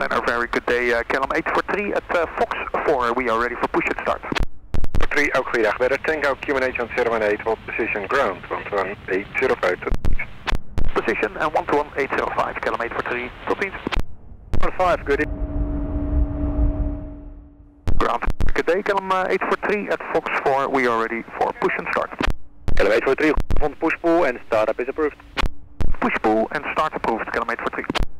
planner, very good day. Uh, Kelm 843 at uh, Fox 4, we are ready for push and start. 3, ook goeiedag. Bij de Tango QNH on 018, hold position ground, 11805 Position and 121 Kelm 843, tot ziens. 5, good Ground, good day. Kelm uh, 843 at Fox 4, we are ready for push and start. Kelm 843, van push pull and startup is approved. Push pull and start approved, Kelm 843.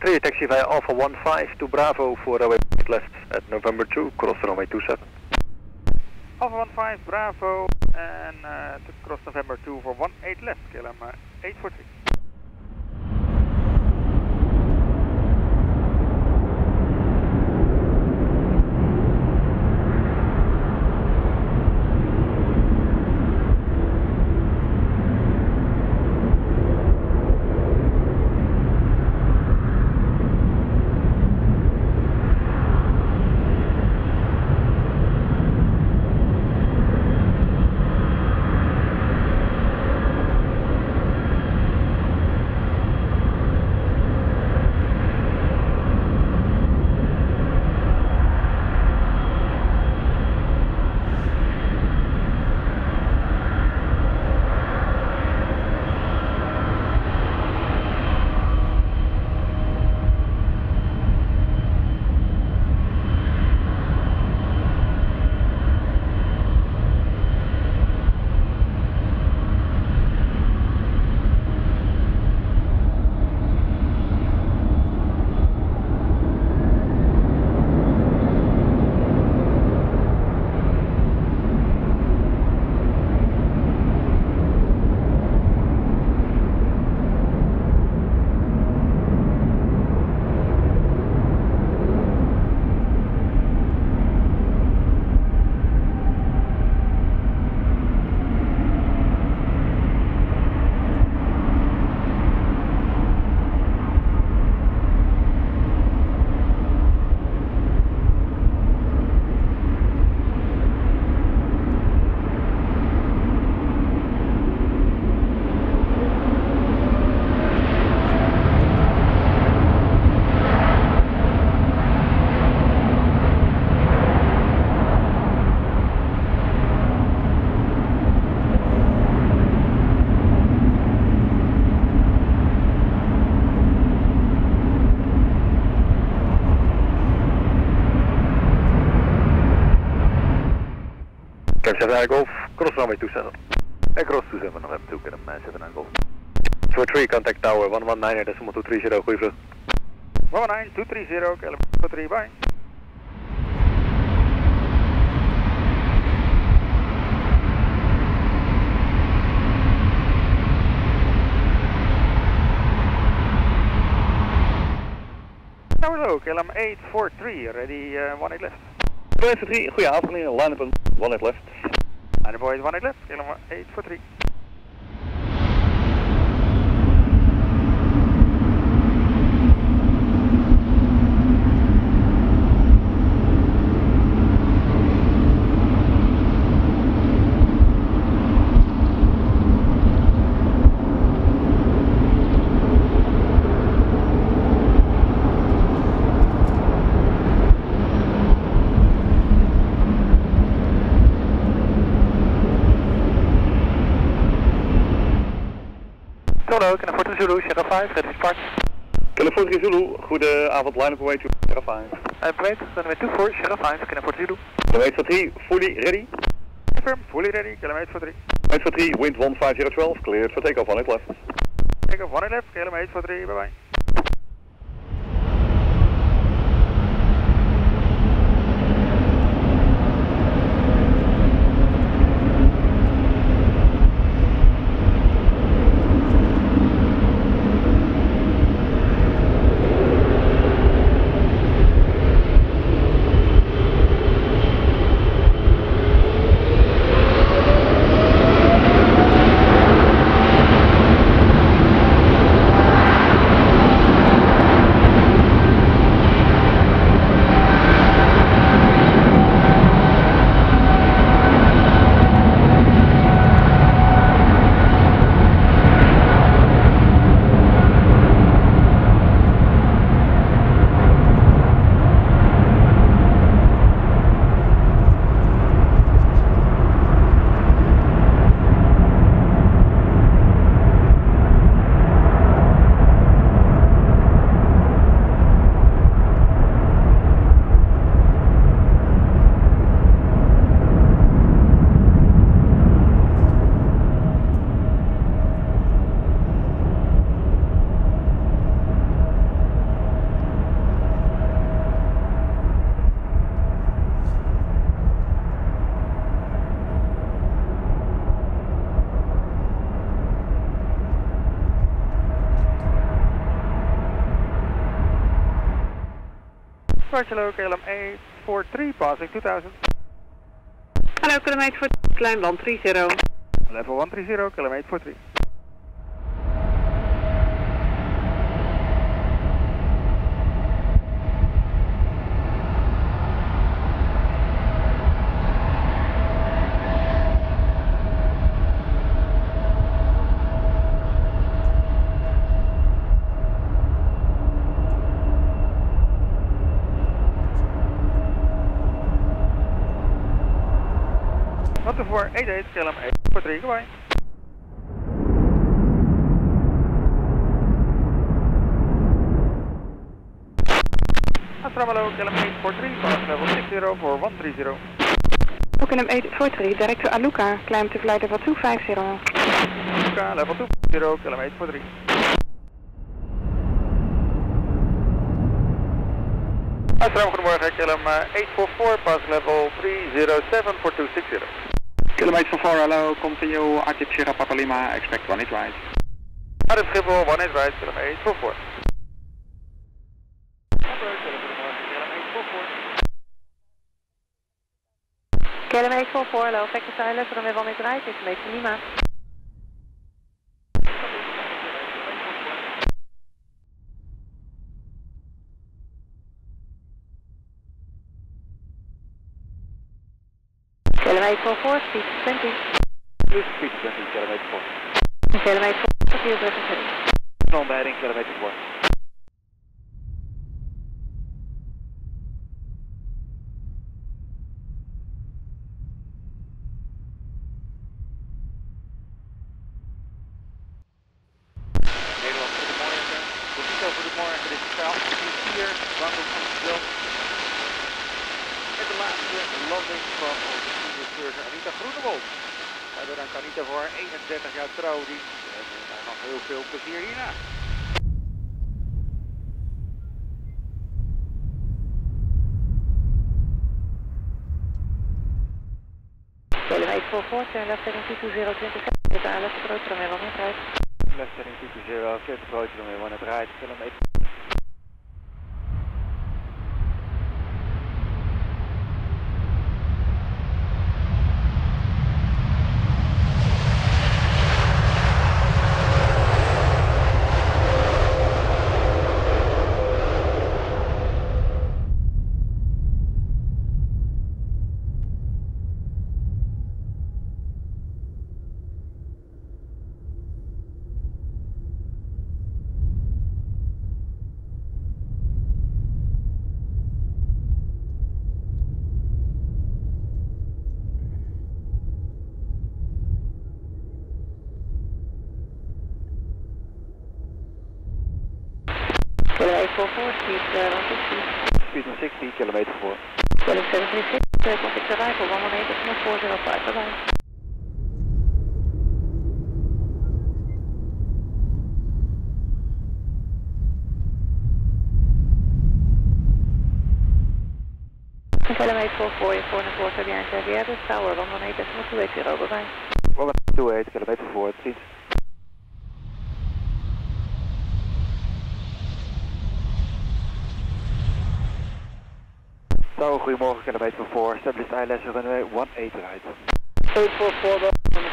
3, taxi via Alpha 15 to Bravo for runway left at November 2, cross runway 27. Alpha 15, Bravo, and uh, eh, to cross November 2 for 18 left, KLM uh, 843. 7 Golf, cross runway 27. En cross to 7 November 2, KLM 7 Golf. 43, contact tower 119 decimal 230, goeie vlucht. 119 230, KLM 3, bye. Tower low, KLM 843, ready uh, 18 left. 243, goeie avond line up 1 left. And boys 18 left, KLM 843. Hallo, KLM 40 Zulu, Sierra 5, ready to California Zulu, goede avond, line up away to Sierra 5. En breed, runway 24, Sierra 5, KLM 40 Zulu. Runway 83, fully ready. Confirm, fully ready, KLM 843. 843, wind 15012, cleared for takeoff on it left. Take off 1 left, KLM 843, bye bye. Hello, KLM 843, passing 2000. Hallo, kilometer voor Kleinland 30. Level 130, KLM 843. Eight eight, KLM 843, goodbye. Astramalo, KLM 843, pass level 60 for 130. KLM 843, direct to Aluka, climb to flight level 250. Luca, level 2, KLM 843. Astram, goedemorgen, KLM 844, pass level 307 for 260. Kilometer for 4, hello, continue, Arctic Sierra Papa Lima, expect one eight right. Harris Schiphol, 18 right, KLM 844. KLM 844, hello, vector silence, runway 18 right, information Lima. 084, speed 20. Please speed 20, kilometer 4. Kilometer 4, clear breath 7. No bearing, kilometer 4. here, Rumble comes built. At the last bit, lovely crossroads. Cursus Anita Groenewold. We bedankt Anita voor 31 jaar trouwdienst en uh, nog heel veel plezier hierna. KLM 844, turn left heading 220, with ILS approach runway 18 right. Left 220, clear to approach runway 18 right, KLM 8. KLM 844, speed uh, 160. Speed 160, kilometer voor. KLM 736, uh, contact arrival 118 405, bye bye. KLM 844, you're 4 behind Javier, tower 118 bye bye. 128, kilometer voor, ziet. Zo, goedemorgen, kilometer 4, established ILS runway 18 right. 844, een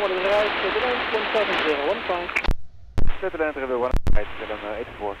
What is right? Switzerland 170, 15. Switzerland willen eten voor.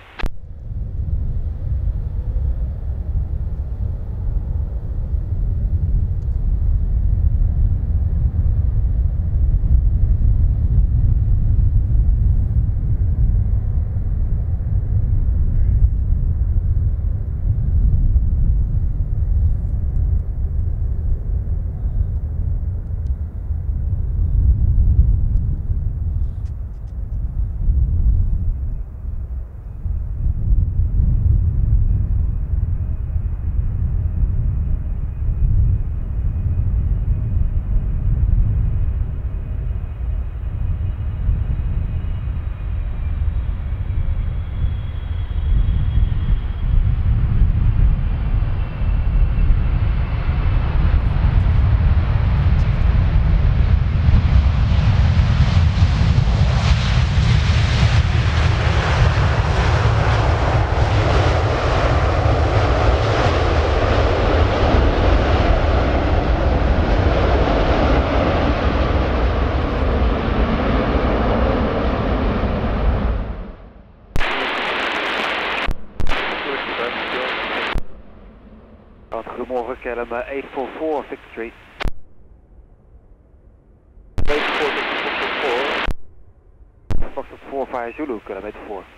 Goedemorgen morning, Callum, uh, 844, 63. 844, 63, 4. Fox 4 via Zulu, kilometer 844.